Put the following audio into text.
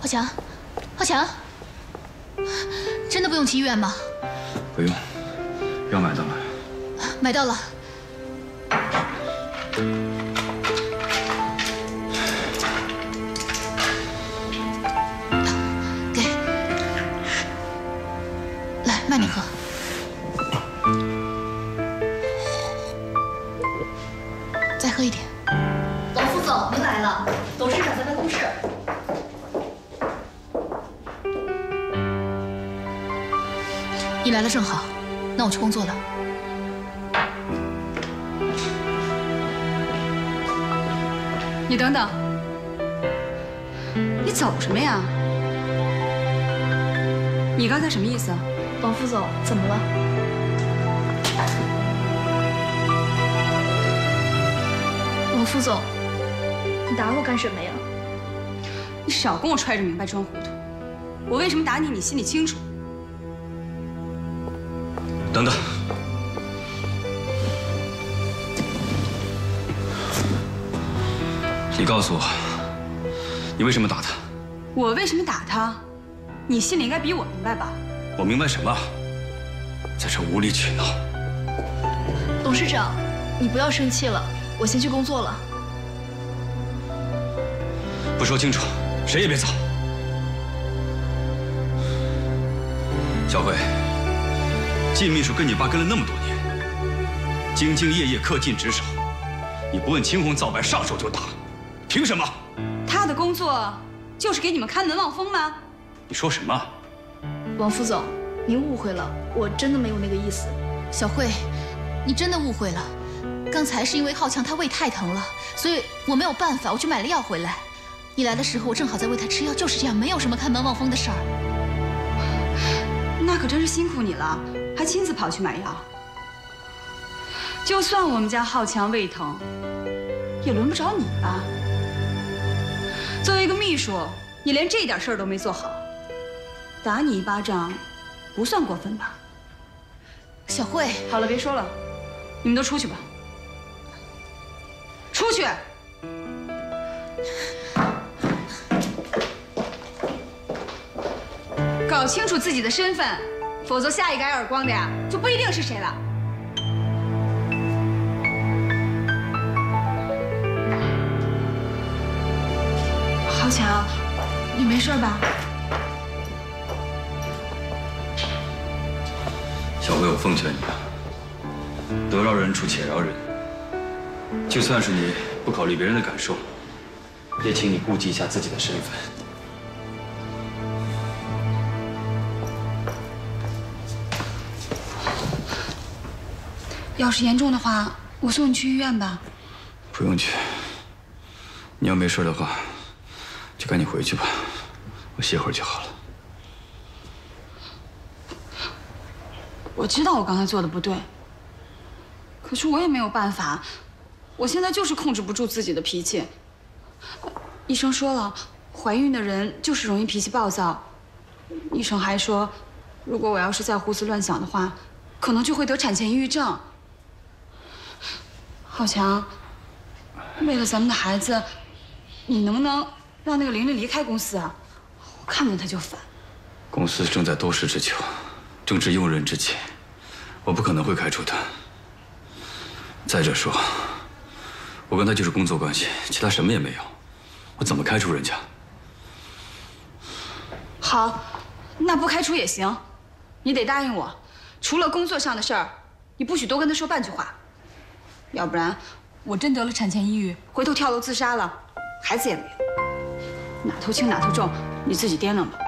浩强，浩强，真的不用去医院吗？不用，药买到了。买到了。给，来，慢点喝。再喝一点。王副总，您来了，董事长在办公室。你来了正好，那我去工作了。你等等，你走什么呀？你刚才什么意思？王副总，怎么了？王副总，你打我干什么呀？你少跟我揣着明白装糊涂。我为什么打你，你心里清楚。等等，你告诉我，你为什么打他？我为什么打他？你心里应该比我明白吧？我明白什么？在这无理取闹。董事长，你不要生气了，我先去工作了。不说清楚，谁也别走。小慧，靳秘书跟你爸跟了那么多年，兢兢业业、恪尽职守，你不问青红皂白，上手就打，凭什么？他的工作就是给你们看门望风吗？你说什么？王副总，您误会了，我真的没有那个意思。小慧，你真的误会了。刚才是因为浩强他胃太疼了，所以我没有办法，我去买了药回来。你来的时候我正好在喂他吃药，就是这样，没有什么看门望风的事儿。那可真是辛苦你了，还亲自跑去买药。就算我们家浩强胃疼，也轮不着你吧？作为一个秘书，你连这点事儿都没做好，打你一巴掌，不算过分吧？小慧，好了，别说了，你们都出去吧。出去！搞清楚自己的身份，否则下一个挨耳光的呀，就不一定是谁了。浩强，你没事吧？小薇，我奉劝你啊，得饶人处且饶人。就算是你不考虑别人的感受，也请你顾及一下自己的身份。要是严重的话，我送你去医院吧。不用去，你要没事的话，就赶紧回去吧，我歇会儿就好了。我知道我刚才做的不对，可是我也没有办法，我现在就是控制不住自己的脾气。医生说了，怀孕的人就是容易脾气暴躁。医生还说，如果我要是再胡思乱想的话，可能就会得产前抑郁症。浩强，为了咱们的孩子，你能不能让那个玲玲离开公司啊？我看见她就烦。公司正在多事之秋，正值用人之际，我不可能会开除她。再者说，我跟她就是工作关系，其他什么也没有，我怎么开除人家？好，那不开除也行，你得答应我，除了工作上的事儿，你不许多跟她说半句话。要不然，我真得了产前抑郁，回头跳楼自杀了，孩子也没了。哪头轻哪头重，你自己掂量吧。